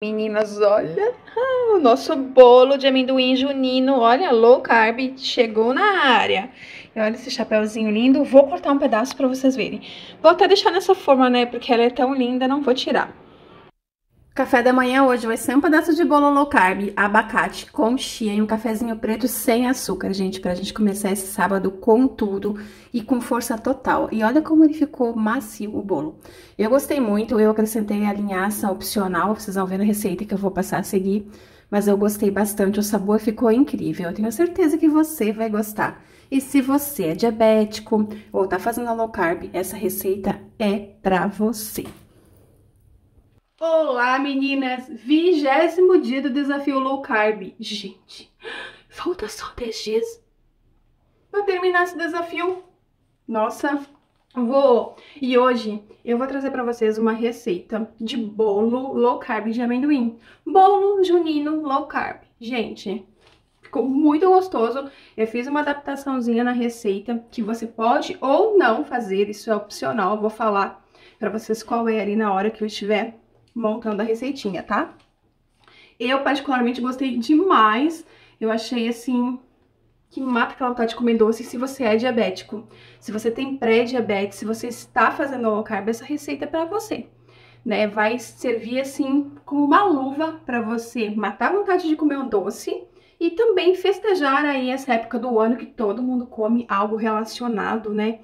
Meninas, olha ah, o nosso bolo de amendoim junino, olha, low carb, chegou na área. E olha esse chapéuzinho lindo, vou cortar um pedaço para vocês verem. Vou até deixar nessa forma, né, porque ela é tão linda, não vou tirar. Café da manhã hoje vai ser um pedaço de bolo low carb, abacate com chia e um cafezinho preto sem açúcar, gente, pra gente começar esse sábado com tudo e com força total. E olha como ele ficou macio o bolo. Eu gostei muito, eu acrescentei a linhaça opcional, vocês vão ver na receita que eu vou passar a seguir, mas eu gostei bastante, o sabor ficou incrível. Eu tenho certeza que você vai gostar. E se você é diabético ou tá fazendo low carb, essa receita é pra você. Olá, meninas! Vigésimo dia do desafio low carb. Gente, falta só 10 dias pra terminar esse desafio. Nossa, vou! E hoje eu vou trazer pra vocês uma receita de bolo low carb de amendoim. Bolo junino low carb. Gente, ficou muito gostoso. Eu fiz uma adaptaçãozinha na receita que você pode ou não fazer, isso é opcional. Eu vou falar pra vocês qual é ali na hora que eu estiver montando a receitinha, tá? Eu particularmente gostei demais, eu achei assim que mata aquela vontade de comer doce se você é diabético. Se você tem pré-diabetes, se você está fazendo low carb, essa receita é para você. Né, vai servir assim como uma luva para você matar a vontade de comer um doce e também festejar aí essa época do ano que todo mundo come algo relacionado, né,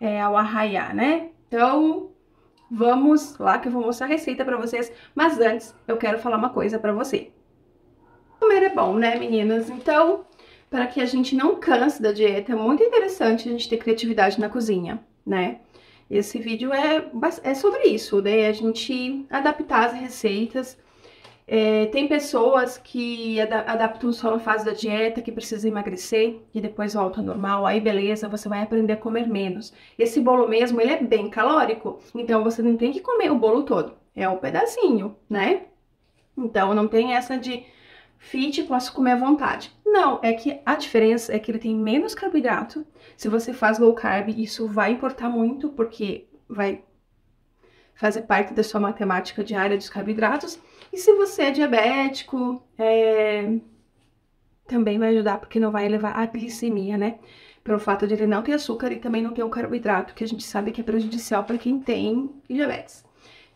é, ao arraiar, né? Então, Vamos lá que eu vou mostrar a receita pra vocês, mas antes eu quero falar uma coisa pra você. Comer é bom, né, meninas? Então, para que a gente não canse da dieta, é muito interessante a gente ter criatividade na cozinha, né? Esse vídeo é, é sobre isso, né? A gente adaptar as receitas é, tem pessoas que adaptam só na fase da dieta, que precisa emagrecer e depois volta ao normal, aí beleza, você vai aprender a comer menos. Esse bolo mesmo, ele é bem calórico, então você não tem que comer o bolo todo, é um pedacinho, né? Então não tem essa de fit, posso comer à vontade. Não, é que a diferença é que ele tem menos carboidrato. Se você faz low carb, isso vai importar muito, porque vai fazer parte da sua matemática diária dos carboidratos. E se você é diabético, é... também vai ajudar, porque não vai elevar a glicemia, né? Pelo fato de ele não ter açúcar e também não ter o carboidrato, que a gente sabe que é prejudicial para quem tem diabetes.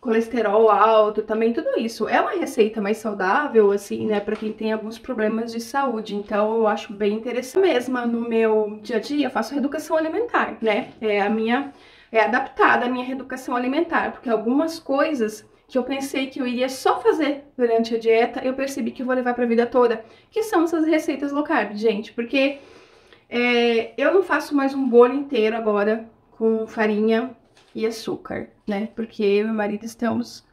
Colesterol alto, também tudo isso. É uma receita mais saudável, assim, né, para quem tem alguns problemas de saúde. Então, eu acho bem interessante. Mesma no meu dia a dia, eu faço reeducação alimentar, né? É a minha é adaptada à minha reeducação alimentar, porque algumas coisas que eu pensei que eu iria só fazer durante a dieta, eu percebi que eu vou levar para a vida toda, que são essas receitas low carb, gente, porque é, eu não faço mais um bolo inteiro agora com farinha e açúcar, né? Porque eu e meu marido estamos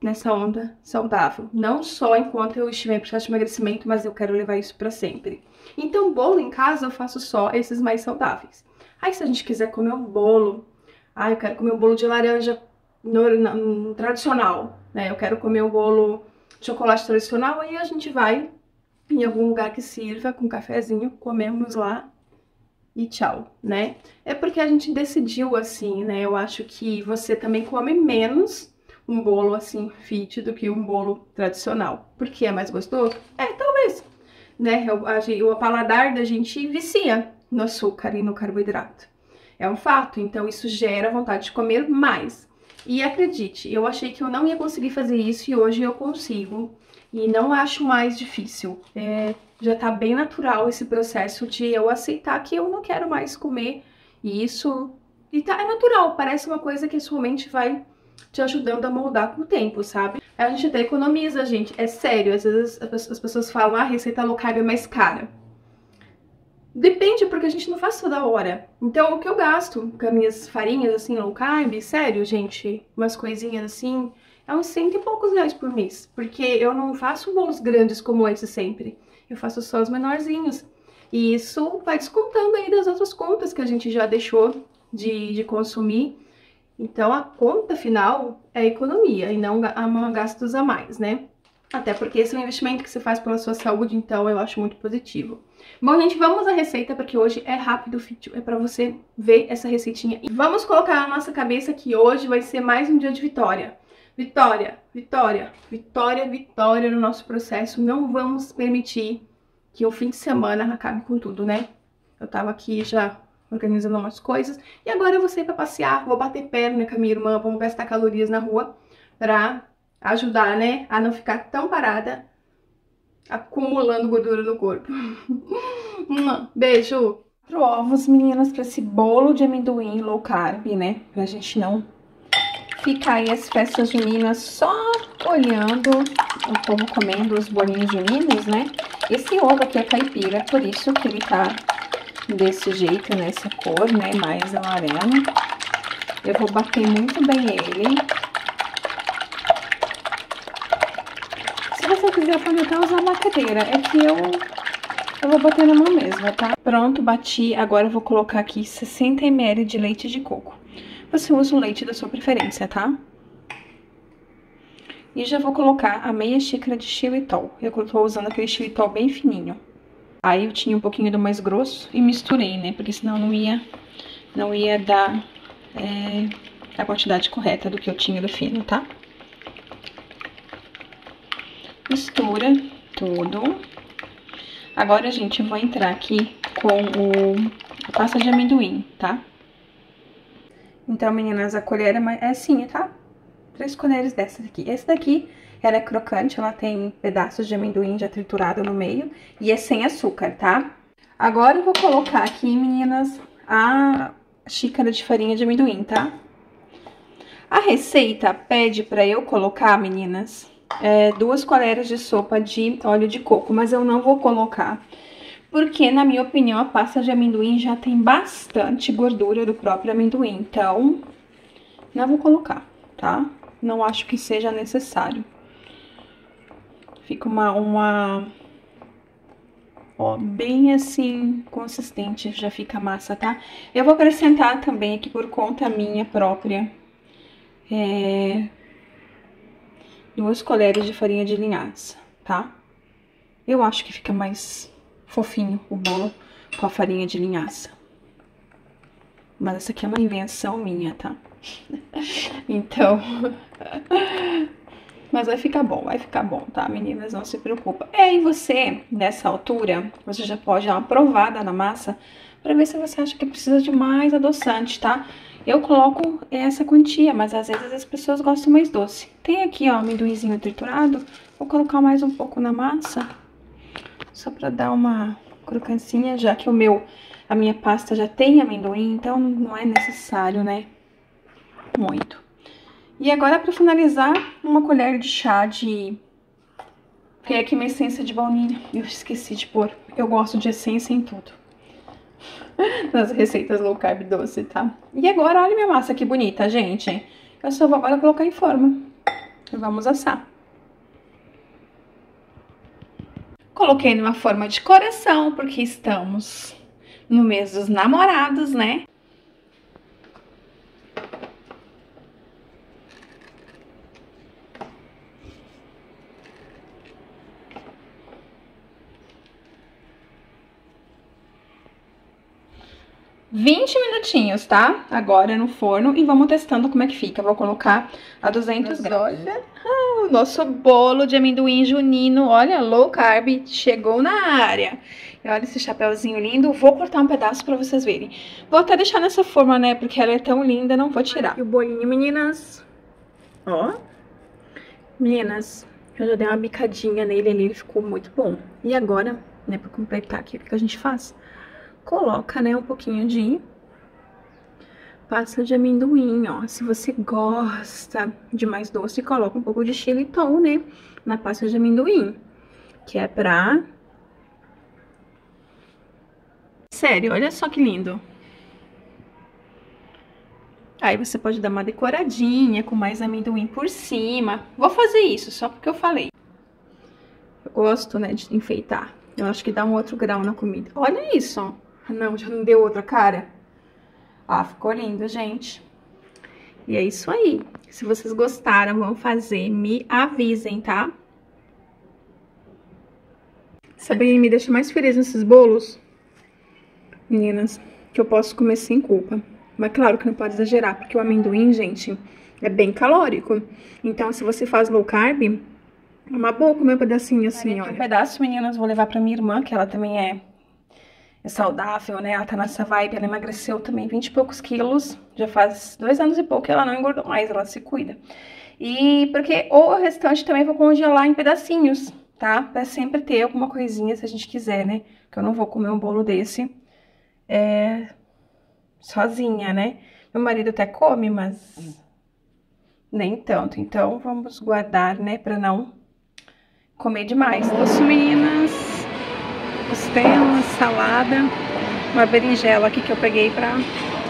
nessa onda saudável. Não só enquanto eu estiver em processo de emagrecimento, mas eu quero levar isso para sempre. Então, bolo em casa eu faço só esses mais saudáveis. Aí se a gente quiser comer um bolo, ah, eu quero comer um bolo de laranja no, no, tradicional, né? Eu quero comer o bolo de chocolate tradicional, aí a gente vai em algum lugar que sirva com um cafezinho, comemos lá e tchau, né? É porque a gente decidiu assim, né? Eu acho que você também come menos um bolo assim fit do que um bolo tradicional. Porque é mais gostoso? É, talvez, né? O, o paladar da gente vicia no açúcar e no carboidrato. É um fato, então isso gera vontade de comer mais. E acredite, eu achei que eu não ia conseguir fazer isso e hoje eu consigo. E não acho mais difícil. É, já tá bem natural esse processo de eu aceitar que eu não quero mais comer isso. E tá, é natural, parece uma coisa que a sua mente vai te ajudando a moldar com o tempo, sabe? A gente até economiza, gente. É sério, às vezes as pessoas falam, ah, a receita low carb é mais cara. Depende, porque a gente não faz toda hora. Então, o que eu gasto com as minhas farinhas, assim, low carb, sério, gente, umas coisinhas assim, é uns cento e poucos reais por mês. Porque eu não faço bolos grandes como esse sempre. Eu faço só os menorzinhos. E isso vai descontando aí das outras contas que a gente já deixou de, de consumir. Então, a conta final é economia e não gastos a mais, né? Até porque esse é um investimento que você faz pela sua saúde, então eu acho muito positivo. Bom, gente, vamos à receita, porque hoje é rápido é pra você ver essa receitinha. E vamos colocar na nossa cabeça que hoje vai ser mais um dia de vitória. Vitória, vitória, vitória, vitória no nosso processo. Não vamos permitir que o fim de semana acabe com tudo, né? Eu tava aqui já organizando umas coisas e agora eu vou sair pra passear, vou bater perna com a minha irmã, vamos gastar calorias na rua pra ajudar, né, a não ficar tão parada acumulando gordura no corpo. Beijo! Quatro ovos, meninas, para esse bolo de amendoim low carb, né? Pra gente não ficar aí as festas juninas só olhando o povo comendo os bolinhos juninos, né? Esse ovo aqui é caipira, por isso que ele tá desse jeito, nessa cor, né? Mais amarelo. Eu vou bater muito bem ele. Se você quiser, pode até usar a batedeira. É que eu eu vou bater na mão mesmo, tá? Pronto, bati. Agora eu vou colocar aqui 60 ml de leite de coco. Você usa o leite da sua preferência, tá? E já vou colocar a meia xícara de xilitol. Eu tô usando aquele xilitol bem fininho. Aí eu tinha um pouquinho do mais grosso e misturei, né? Porque senão não ia, não ia dar é, a quantidade correta do que eu tinha do fino, tá? Mistura tudo. Agora, gente, eu vou entrar aqui com o, a pasta de amendoim, tá? Então, meninas, a colher é, é assim, tá? Três colheres dessas aqui. Esse daqui, ela é crocante, ela tem pedaços de amendoim já triturado no meio e é sem açúcar, tá? Agora eu vou colocar aqui, meninas, a xícara de farinha de amendoim, tá? A receita pede pra eu colocar, meninas, é, duas colheres de sopa de óleo de coco, mas eu não vou colocar. Porque, na minha opinião, a pasta de amendoim já tem bastante gordura do próprio amendoim. Então, não vou colocar, tá? Não acho que seja necessário. Fica uma, uma ó, bem assim, consistente, já fica massa, tá? Eu vou acrescentar também aqui por conta minha própria, é, duas colheres de farinha de linhaça, tá? Eu acho que fica mais fofinho o bolo com a farinha de linhaça. Mas essa aqui é uma invenção minha, tá? então... Mas vai ficar bom, vai ficar bom, tá, meninas? Não se preocupa. E aí você, nessa altura, você já pode dar uma provada na massa pra ver se você acha que precisa de mais adoçante, tá? Eu coloco essa quantia, mas às vezes as pessoas gostam mais doce. Tem aqui, ó, amendoinzinho triturado. Vou colocar mais um pouco na massa. Só pra dar uma crocancinha, já que o meu, a minha pasta já tem amendoim, então não é necessário, né? Muito. E agora, pra finalizar, uma colher de chá de... Tem aqui minha essência de baunilha. Eu esqueci de pôr. Eu gosto de essência em tudo. nas receitas low carb doce, tá? E agora, olha minha massa que bonita, gente. Eu só vou agora colocar em forma. Vamos assar. Coloquei numa forma de coração, porque estamos no mês dos namorados, né? 20 minutinhos, tá? Agora no forno e vamos testando como é que fica. Vou colocar a 200 graus. Olha ah, o nosso bolo de amendoim junino, olha, low carb, chegou na área. E olha esse chapéuzinho lindo, vou cortar um pedaço pra vocês verem. Vou até deixar nessa forma, né, porque ela é tão linda, não vou tirar. E o bolinho, meninas, ó. Meninas, eu já dei uma bicadinha nele ali, ele ficou muito bom. E agora, né, pra completar aqui, o que a gente faz? Coloca, né, um pouquinho de pasta de amendoim, ó. Se você gosta de mais doce, coloca um pouco de xilitol, né, na pasta de amendoim, que é pra... Sério, olha só que lindo. Aí você pode dar uma decoradinha com mais amendoim por cima. Vou fazer isso, só porque eu falei. Eu gosto, né, de enfeitar. Eu acho que dá um outro grau na comida. Olha isso, ó. Não, já não deu outra cara? Ah, ficou lindo, gente. E é isso aí. Se vocês gostaram, vão fazer, me avisem, tá? Sabe me deixa mais feliz nesses bolos? Meninas, que eu posso comer sem culpa. Mas claro que não pode exagerar, porque o amendoim, gente, é bem calórico. Então, se você faz low carb, é uma boa comer um pedacinho assim, olha. Um pedaço, meninas, vou levar pra minha irmã, que ela também é, é saudável, né? Ela tá nessa vibe, ela emagreceu também 20 e poucos quilos. Já faz dois anos e pouco que ela não engordou mais, ela se cuida. E porque o restante também vou congelar em pedacinhos, tá? Pra sempre ter alguma coisinha se a gente quiser, né? Que eu não vou comer um bolo desse é, sozinha, né? Meu marido até come, mas nem tanto. Então, vamos guardar, né? Pra não comer demais. Doce, meninas. Costela, salada, uma berinjela aqui que eu peguei pra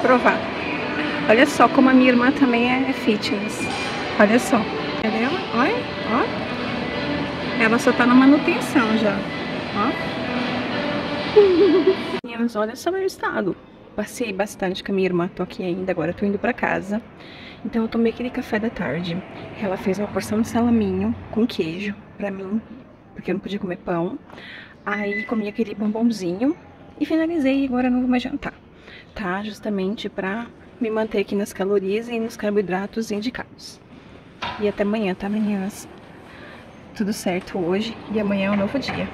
provar. Olha só como a minha irmã também é fitness. Olha só. Entendeu? Olha, ó. Ela só tá na manutenção já. Ó. Meninas, olha só meu estado. Passei bastante com a minha irmã, tô aqui ainda, agora tô indo pra casa. Então eu tomei aquele café da tarde. Ela fez uma porção de salaminho com queijo pra mim, porque eu não podia comer pão. Aí comi aquele bombonzinho e finalizei, agora não vou mais jantar. Tá? Justamente pra me manter aqui nas calorias e nos carboidratos indicados. E até amanhã, tá, meninas? Tudo certo hoje e amanhã é um novo dia.